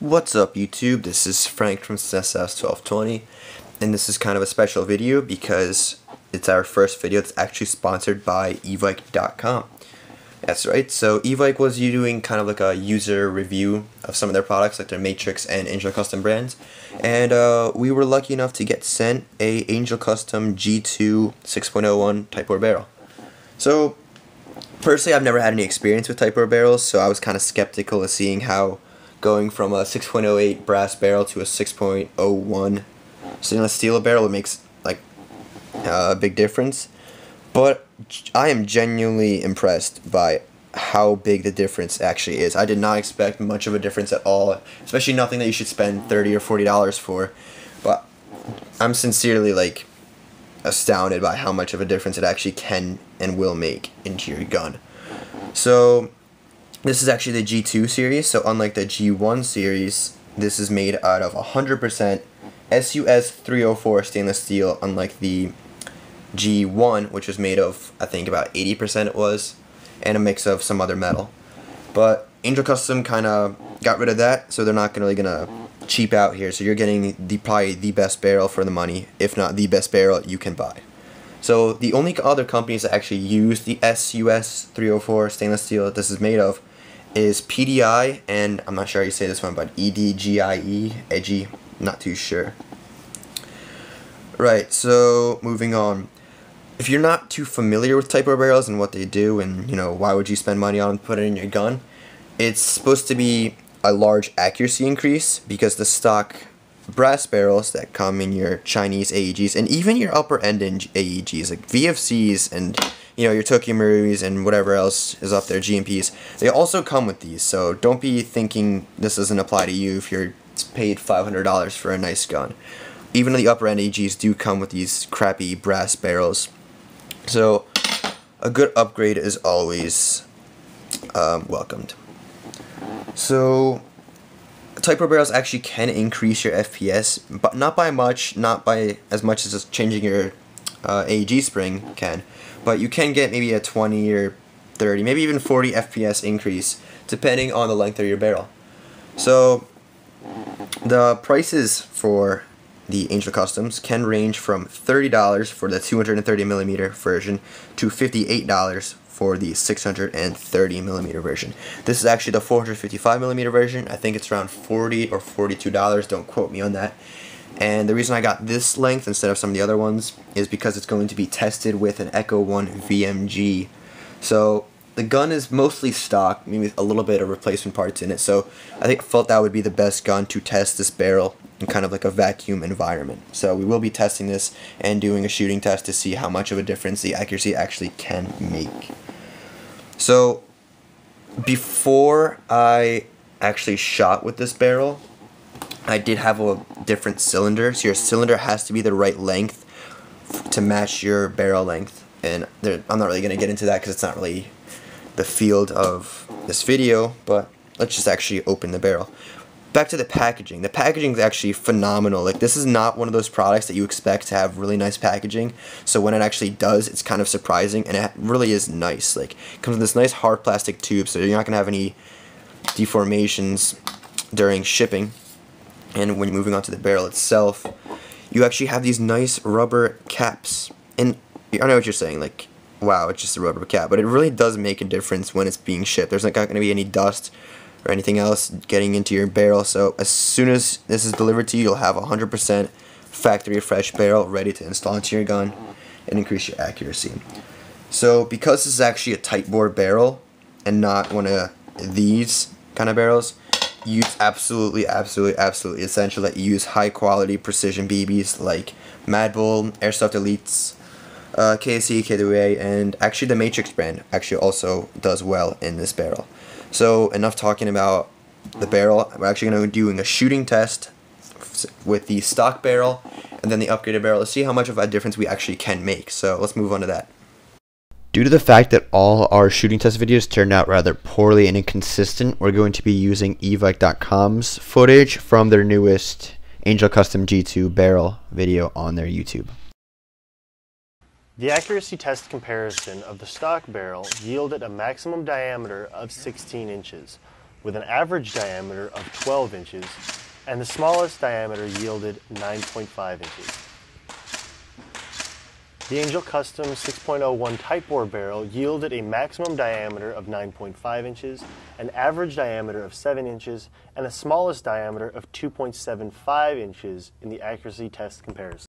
What's up YouTube? This is Frank from Spetsnaz1220 and this is kind of a special video because it's our first video that's actually sponsored by evike.com. That's right, so Evike was you doing kind of like a user review of some of their products like their Matrix and Angel Custom brands and uh, we were lucky enough to get sent a Angel Custom G2 6.01 tight bore barrel. So personally I've never had any experience with tight bore barrels so I was kind of skeptical of seeing how going from a 6.08 brass barrel to a 6.01 stainless steel barrel it makes like uh, a big difference but I am genuinely impressed by how big the difference actually is. I did not expect much of a difference at all, especially nothing that you should spend 30 or 40 dollars for. But I'm sincerely like astounded by how much of a difference it actually can and will make into your gun. So this is actually the G2 series, so unlike the G1 series, this is made out of 100% SUS 304 stainless steel, unlike the G1, which was made of, I think about 80% it was, and a mix of some other metal. But Angel Custom kind of got rid of that, so they're not really going to cheap out here. So you're getting the probably the best barrel for the money, if not the best barrel you can buy. So the only other companies that actually use the SUS 304 stainless steel that this is made of is PDI and I'm not sure how you say this one, but EDGIE, edgy, not too sure. Right, so moving on. If you're not too familiar with tight bore barrels and what they do and, you know, why would you spend money on them to put it in your gun, it's supposed to be a large accuracy increase because the stock brass barrels that come in your Chinese AEGs and even your upper end AEGs like VFCs and you know, your Tokyo Marus and whatever else is up there, G&Ps, they also come with these. So don't be thinking this doesn't apply to you if you're paid $500 for a nice gun. Even the upper end AEGs do come with these crappy brass barrels. So a good upgrade is always um, welcomed. So tight bore barrels actually can increase your FPS, but not by much, not by as much as just changing your uh, AEG spring can but you can get maybe a 20 or 30, maybe even 40 FPS increase depending on the length of your barrel. So the prices for the Angel Customs can range from $30 for the 230 millimeter version to $58 for the 630 millimeter version. This is actually the 455 millimeter version. I think it's around 40 or $42. Don't quote me on that. And the reason I got this length instead of some of the other ones is because it's going to be tested with an Echo 1 VMG. So the gun is mostly stock, maybe a little bit of replacement parts in it. So I think felt that would be the best gun to test this barrel in kind of like a vacuum environment. So we will be testing this and doing a shooting test to see how much of a difference the accuracy actually can make. So before I actually shot with this barrel, I did have a different cylinder, so your cylinder has to be the right length to match your barrel length. And there, I'm not really going to get into that because it's not really the field of this video, but let's just actually open the barrel. Back to the packaging. The packaging is actually phenomenal. Like this is not one of those products that you expect to have really nice packaging. So when it actually does, it's kind of surprising and it really is nice. Like it comes in this nice hard plastic tube, so you're not going to have any deformations during shipping and when moving on to the barrel itself, you actually have these nice rubber caps. And I know what you're saying, like, wow, it's just a rubber cap, but it really does make a difference when it's being shipped. There's not going to be any dust or anything else getting into your barrel, so as soon as this is delivered to you, you'll have a 100% factory fresh barrel ready to install into your gun and increase your accuracy. So because this is actually a tight bore barrel and not one of these kind of barrels, use absolutely, absolutely, absolutely essential that you use high quality precision BBs like Mad Bull, Airsoft Elites, uh, KSE, KWA, and actually the Matrix brand actually also does well in this barrel. So enough talking about the barrel. We're actually going to be doing a shooting test with the stock barrel and then the upgraded barrel to see how much of a difference we actually can make. So let's move on to that. Due to the fact that all our shooting test videos turned out rather poorly and inconsistent, we're going to be using evike.com's footage from their newest Angel Custom G2 barrel video on their YouTube. The accuracy test comparison of the stock barrel yielded a maximum diameter of 16 inches, with an average diameter of 12 inches, and the smallest diameter yielded 9.5 inches. The Angel Custom 6.01 tight bore barrel yielded a maximum diameter of 9.5 inches, an average diameter of 7 inches, and the smallest diameter of 2.75 inches in the accuracy test comparison.